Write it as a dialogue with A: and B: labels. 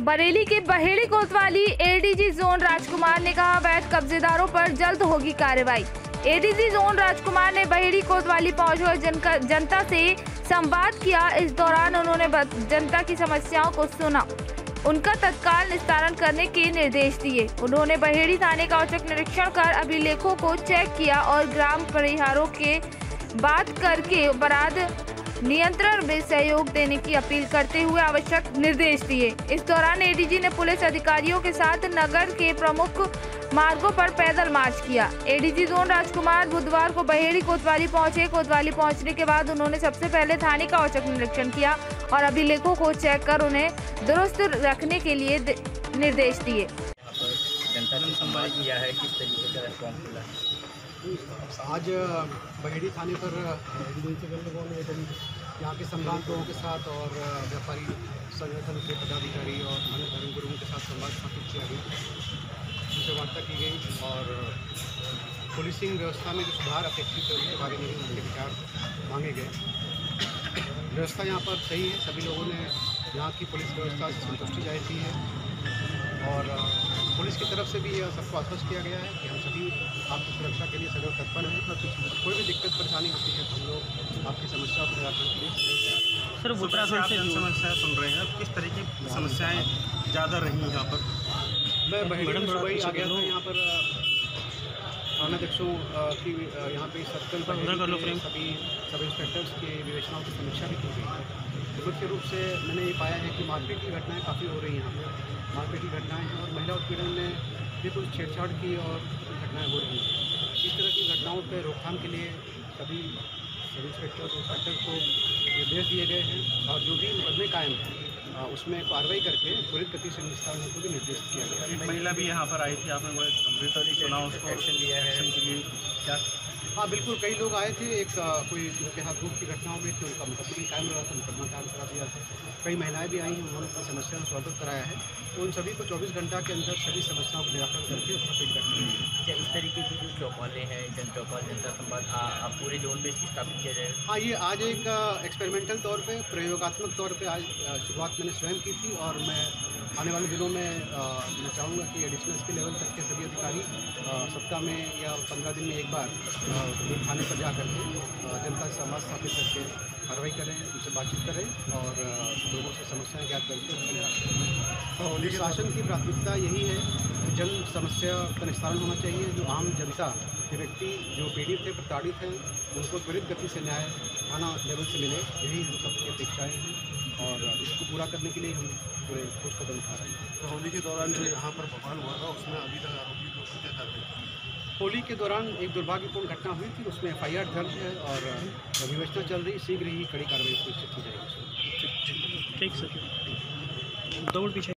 A: बरेली के बहेड़ी कोतवाली ADG zone राजकुमार ने कहा, वैध कब्जेदारों पर जल्द होगी कार्रवाई। एडीजी जोन राजकुमार ने बहेड़ी कोतवाली पहुंचकर जनता से संवाद किया। इस दौरान उन्होंने जनता की समस्याओं को सुना। उनका तत्काल निस्तारण करने के निर्देश दिए। उन्होंने बहेड़ी थाने का औचक निरीक्षण कर अभिलेखों को चेक किया और ग्राम परिहारों के बात करके बराद नियंत्रण में सहयोग देने की अपील करते हुए आवश्यक निर्देश दिए। इस दौरान एडीजी ने पुलिस अधिकारियों के साथ नगर के प्रमुख मार्गों पर पैदल मार्च किया। एडीजी जोन राजकुमार बुधवार को बहेड़ी कोतवाली पहुँचे। कोतवाली पहुँचने के बाद उन्होंने सबसे पहले थाने का औचक निरीक्षण किया और अभिलेखों को चेक कर उन्हें दुरुस्त रखने के लिए निर्देश दिए।
B: जनता ने किया है, किस तरीके का
C: आज बहेड़ी थाने पर यहाँ के सम्रांत लोगों के साथ और व्यापारी संगठन के पदाधिकारी और अन्य धर्मगुरुओं के साथ संवाद स्थापित किया गया। उनसे वार्ता की गई और पुलिसिंग व्यवस्था में जो सुधार अपेक्षित है, उसके बारे में भी उनके विचार मांगे गए। व्यवस्था यहाँ पर सही है। सभी लोगों ने यहाँ की पुलिस व्यवस्था से संतुष्टि ज़ाहिर की है। और पुलिस की तरफ़ से भी यह सबको आश्वस्त किया गया है कि हम सभी आपकी सुरक्षा के लिए सदैव तत्पर हैं। और कोई भी दिक्कत परेशानी होती है तो हम लोग आपकी समस्या को निराकरण के लिए
D: सर उत्तराखंड से समस्याएँ सुन रहे हैं किस तरह की समस्याएँ ज़्यादा रही यहाँ पर?
C: मैं सुबह आ गया था यहाँ पर थानाध्यक्षों की यहाँ पे सर्कल पर सभी सब इंस्पेक्टर्स के विवेचनाओं की समीक्षा भी की गई मुख्य रूप से मैंने ये पाया है कि मारपीट की घटनाएँ काफ़ी हो रही हैं यहाँ पर मारपीट की घटनाएँ हैं और महिला उत्पीड़न में भी कुछ छेड़छाड़ की और घटनाएँ हो रही हैं। इस तरह की घटनाओं पर रोकथाम के लिए सभी सब इंस्पेक्टर इंस्पेक्टर को निर्देश दिए गए हैं और जो भी मुकदमे कायम हैं उसमें कार्रवाई करके त्वरित गति से निस्तारण को भी निर्देश किया गया
D: महिला भी यहाँ पर आई थी आपने बड़े गंभीरता से सुना उसको। एक्शन लिया है। एक्शन के लिए क्या
C: हाँ बिल्कुल कई लोग आए थे एक कोई उनके हाथ धूप की घटना हो गई थी उनका मुकदमा कायम रहा था मुकदमा कायम करा दिया था कई महिलाएँ भी आई हैं उन्होंने अपनी समस्या में स्वागत कराया है। तो उन सभी को 24 घंटा के अंदर सभी समस्याओं का निराकरण करके उसका फीडबैक
B: अच्छा इस तरीके की जो चौपालें हैं जन चौपाल जनता संवाद आप पूरे जोन में स्थापित किया जाएगा?
C: हाँ ये आज एक एक्सपेरिमेंटल तौर पर प्रयोगात्मक तौर पर आज शुरुआत मैंने स्वयं की थी और मैं आने वाले दिनों में मैं चाहूँगा कि एडिशनल के लेवल तक के सभी अधिकारी सप्ताह में या पंद्रह दिन में एक बार थाने पर जा करके जनता से समाज स्थापित करके कार्रवाई करें उनसे बातचीत करें और लोगों से समस्याएँ ज्ञात करके उसका निराकरण करें। शासन की प्राथमिकता यही है कि जन समस्या का निस्तारण होना चाहिए। जो आम जनता के व्यक्ति जो पीड़ित है प्रताड़ित हैं उनको त्वरित गति से न्याय थाना लेवल से मिले यही हम सबकी अपेक्षाएँ हैं और इसको पूरा करने के लिए हम पूरे ठोस कदम उठा रहे हैं।
E: तो होली के दौरान जो यहाँ पर बवाल हुआ था उसमें अभी तक आरोपी को क्या करते
C: होली के दौरान एक दुर्भाग्यपूर्ण घटना हुई थी, उसमें एफआईआर दर्ज है और विवेचना चल रही, शीघ्र ही कड़ी कार्रवाई सुनिश्चित की जाएगी।
D: ठीक, सर। दौड़ पीछे